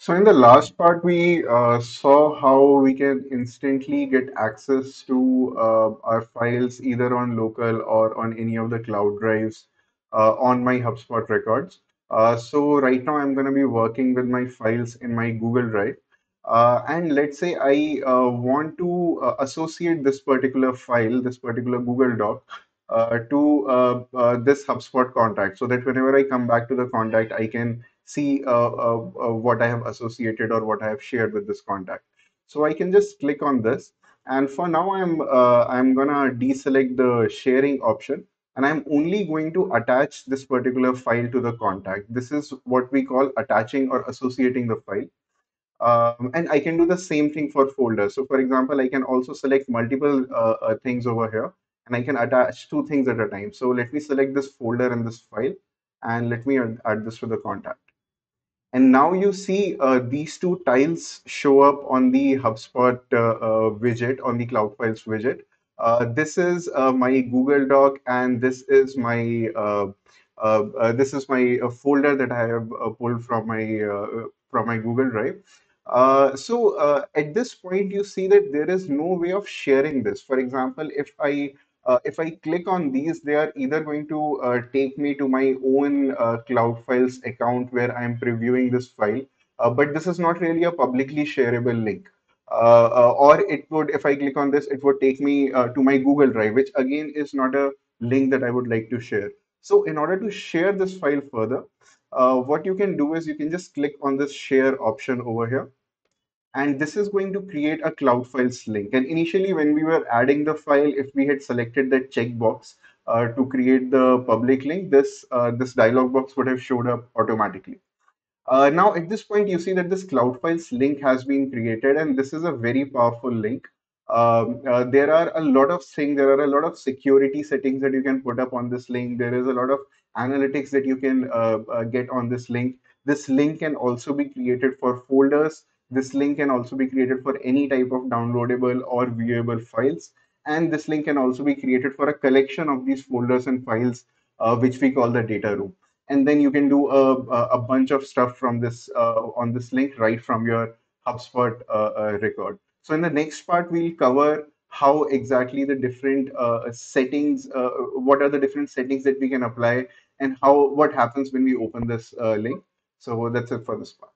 So in the last part, we uh, saw how we can instantly get access to uh, our files either on local or on any of the cloud drives uh, on my HubSpot records. Uh, so right now, I'm going to be working with my files in my Google Drive. Uh, and let's say I uh, want to associate this particular file, this particular Google Doc, to this HubSpot contact so that whenever I come back to the contact, I can see uh, uh, uh, what I have associated or what I have shared with this contact. So I can just click on this. And for now, I'm I'm gonna deselect the sharing option, and I'm only going to attach this particular file to the contact. This is what we call attaching or associating the file. Um, and I can do the same thing for folders. So for example, I can also select multiple uh, things over here and I can attach two things at a time. So let me select this folder and this file and let me add, add this to the contact. And now you see uh, these two tiles show up on the HubSpot uh, uh, widget, on the Cloud Files widget. Uh, this is uh, my Google Doc, and this is my uh, this is my folder that I have pulled from my from my Google Drive. so at this point, you see that there is no way of sharing this. For example, if I uh, if I click on these, they are either going to uh, take me to my own uh, Cloud Files account where I'm previewing this file, uh, but this is not really a publicly shareable link. Uh, uh, or it would, if I click on this, it would take me to my Google Drive, which again is not a link that I would like to share. So in order to share this file further, what you can do is you can just click on this share option over here and this is going to create a cloud files link. And initially when we were adding the file if we had selected that checkbox uh, to create the public link this uh, this dialog box would have showed up automatically. Uh, now at this point you see that this cloud files link has been created and this is a very powerful link. Um, uh, there are a lot of things there are a lot of security settings that you can put up on this link. There is a lot of analytics that you can uh, uh, get on this link. This link can also be created for folders this link can also be created for any type of downloadable or viewable files. And this link can also be created for a collection of these folders and files, uh, which we call the data room. And then you can do a, a bunch of stuff from this uh, on this link right from your HubSpot uh, uh record. So in the next part, we'll cover how exactly the different uh, settings, uh, what are the different settings that we can apply and how what happens when we open this link. So that's it for this part.